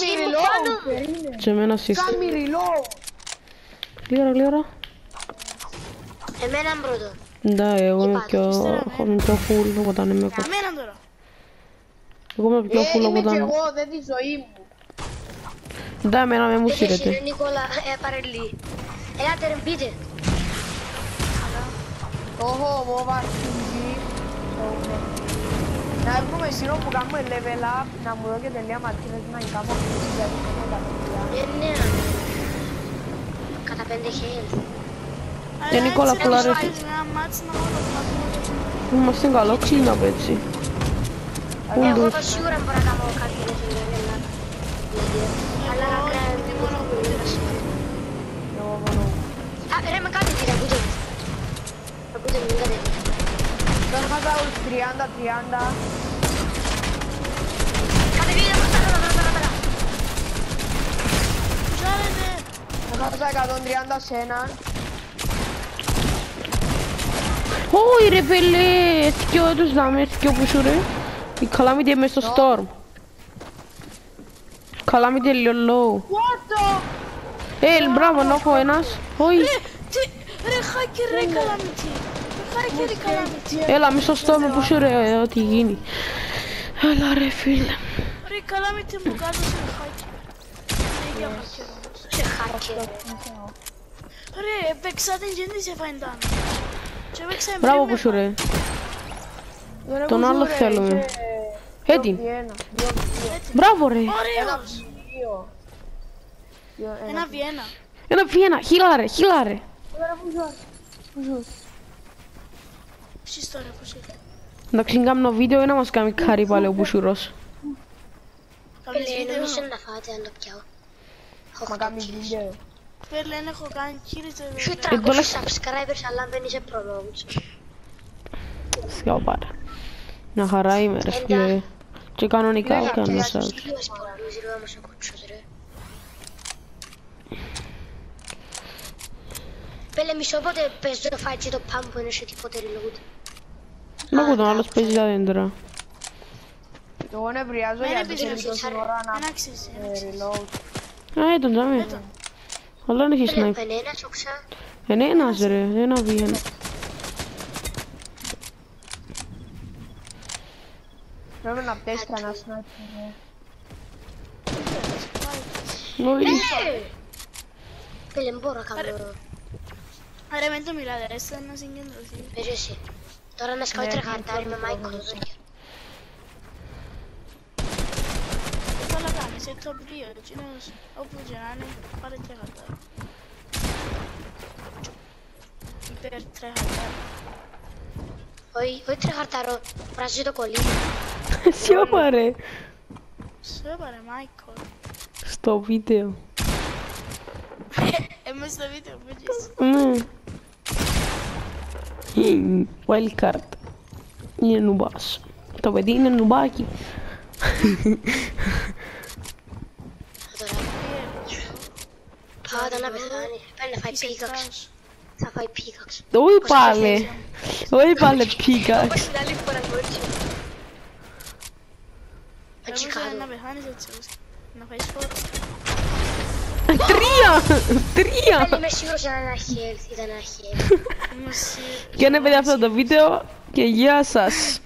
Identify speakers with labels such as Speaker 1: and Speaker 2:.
Speaker 1: Κάνει reload.
Speaker 2: Σε μένα σύστημα.
Speaker 1: Κάνει reload.
Speaker 2: Γλύωρα, γλύωρα.
Speaker 3: Εμένα πρώτο.
Speaker 2: Ναι, εγώ είμαι
Speaker 3: Είπατε,
Speaker 2: πιο...
Speaker 4: ύστερα, ναι.
Speaker 2: έχω είμαι πιο full, οπότε είμαι
Speaker 4: Για
Speaker 2: κο-
Speaker 4: μένα τώρα.
Speaker 2: Εγώ είμαι πιο
Speaker 1: Ε,
Speaker 2: full,
Speaker 1: είμαι κι
Speaker 2: οπότε...
Speaker 1: εγώ, δεν τη ζωή μου.
Speaker 2: Ναι, εμένα με μου
Speaker 3: Δεν
Speaker 2: σύρετε.
Speaker 3: είναι Νικόλα, ε, παρελί. Ελάτε ρε μπείτε.
Speaker 1: Το έχω εγώ βασιλεί. Να έρχομαι εκείνο που κάνουμε level up, να μου δω και τελεία ματίνες να κάνω κλίση γιατί είναι τα παιδιά.
Speaker 3: Ε, ναι. Κατά πέντε health.
Speaker 2: Και Νικόλα,
Speaker 4: έτσι,
Speaker 2: πολλά
Speaker 4: να
Speaker 2: ρε.
Speaker 4: βάλεις ένα μάτς να όλο το
Speaker 2: Είμαστε καλό ξύνα έτσι.
Speaker 3: Εγώ το σίγουρα μπορώ να κάνω κάτι να το level up. Αλλά να κάνω τι μόνο που είναι
Speaker 1: Εγώ μόνο.
Speaker 3: Α, ρε με κάτι τι, ακούτε με. Ακούτε με, μην κάνετε.
Speaker 1: Τώρα είχα τα 30-30.
Speaker 3: Κατεβείτε μπροστά, τώρα, τώρα, τώρα, τώρα.
Speaker 4: Ψάρετε.
Speaker 1: Έχασα 130 σε έναν.
Speaker 2: Όχι ρε φίλε, θκυο τους δάμε, θκυο που σου ρε. Η Calamity μες στο storm. Calamity λίγο low.
Speaker 1: What the...
Speaker 2: Ε, μπράβο, να έχω ένας. Όχι.
Speaker 4: Τι, ρε hacker ρε καλαμίτσι. Ρε hacker ρε καλαμίτσι.
Speaker 2: Έλα, μες στο storm που σου ρε, ε, ό,τι γίνει. Έλα ρε φίλε.
Speaker 4: Ρε καλαμίτσι μου κάτω σε hacker. Ναι, για hacker όμως.
Speaker 3: Σε hacker.
Speaker 4: Ρε, παίξατε και δεν σε φάει ντάνο. Και παίξαμε
Speaker 2: Μπράβο
Speaker 4: πριν
Speaker 2: που
Speaker 4: με
Speaker 2: σου ρε.
Speaker 1: Ρε,
Speaker 2: Τον
Speaker 1: που
Speaker 2: άλλο
Speaker 1: σου, ρε,
Speaker 2: θέλουμε.
Speaker 1: είχε
Speaker 2: Έτσι.
Speaker 1: δύο ένα, δύο, δύο.
Speaker 2: Μπράβο ρε.
Speaker 1: Ένα
Speaker 4: Ωραίος.
Speaker 1: δύο. Δύο, ένα.
Speaker 4: Ένα βιένα.
Speaker 2: Ένα βιένα, χίλα ρε, χίλα ρε.
Speaker 1: Ρε, πού ζω, πού ζω.
Speaker 4: Ψεις τώρα πως είναι.
Speaker 2: Εντάξει, κάνω βίντεο να μας κάνει κάρι πάλι ο Μπουσουρός.
Speaker 4: Κάνεις
Speaker 3: Πέλε,
Speaker 4: βίντεο.
Speaker 3: νομίζω να φάτε αν το πιάω.
Speaker 1: Μα κάνει βίντεο.
Speaker 4: Πέλε, δεν έχω κάνει κύριε
Speaker 3: Σου
Speaker 4: το
Speaker 3: 300 subscribers αλλά δεν είσαι προλόγους.
Speaker 2: Σιγά πάρα. Μια χαρά είμαι ρε φίλε. Και κανονικά κάνω σας.
Speaker 3: Τι μας προλόγους ρε όμως ο κουτσός ρε. Πέλε μισό πότε παίζω το fight το πάμ που είναι σε τίποτε reload.
Speaker 2: Να ακούω τον άλλος παίζει τα δέντρα.
Speaker 1: Εγώ νευριάζω
Speaker 4: Μένε
Speaker 1: γιατί
Speaker 4: πίσω,
Speaker 1: θέλει
Speaker 3: πίσω,
Speaker 1: τόση
Speaker 3: ρε.
Speaker 1: ώρα να
Speaker 4: Ένα αξίζει, ένα
Speaker 1: ε,
Speaker 4: αξίζει.
Speaker 1: reload.
Speaker 2: Α, ήταν τζάμι.
Speaker 4: Έτον.
Speaker 2: Αλλά δεν έχει
Speaker 3: Πέλε,
Speaker 2: snipe.
Speaker 3: πενένα τσόξα.
Speaker 2: Είναι ένας ρε, ένα βιένα.
Speaker 1: Πρέπει να πτέσει κανένα sniper. ρε.
Speaker 2: Όχι.
Speaker 3: Πέλε! Πέλε, δεν μπορώ να κάνω
Speaker 4: Ρε, μην το μιλάτε, ρε, έστε να συγκεντρωθεί.
Speaker 3: παίζω εσύ. Τώρα να σκάω τρεχαρτάρι με Μάικο.
Speaker 4: Τι θα κάνεις, σε top 2, εκείνος, όπου και να είναι, πάρε τρέχατα. Υπέρ τρέχατα.
Speaker 3: Όχι, όχι τρεχαρτάρω, πράζει το κολλή.
Speaker 2: Σιώπα ρε.
Speaker 4: Σου έπαρε, Μάικο.
Speaker 2: Στο βίντεο.
Speaker 4: Εμείς στο βίντεο που έχεις.
Speaker 2: Ναι. Μμμ, Wildcard. Είναι νουμπάς. Το παιδί είναι νουμπάκι.
Speaker 3: Τώρα, πάντα να πεθάνει. Πρέπει να φάει
Speaker 4: Είσαι
Speaker 3: πίκαξ.
Speaker 4: τρας.
Speaker 3: Θα φάει πίκαξ.
Speaker 2: Όχι πάλι. Όχι πάλι πίκαξ.
Speaker 3: Όπως την άλλη φορά κορίτσι.
Speaker 4: Ρε,
Speaker 3: Έτσι
Speaker 4: μπορείς να
Speaker 3: κάνω.
Speaker 4: πεθάνεις έτσι, όπως. Να φάεις φόρο.
Speaker 2: Τρία! Τρία!
Speaker 3: Δεν είμαι σίγουρος ήταν ένα health, ήταν ένα health.
Speaker 4: Είμαι σίγουρος.
Speaker 2: Και είναι παιδιά αυτό το βίντεο και γεια σας.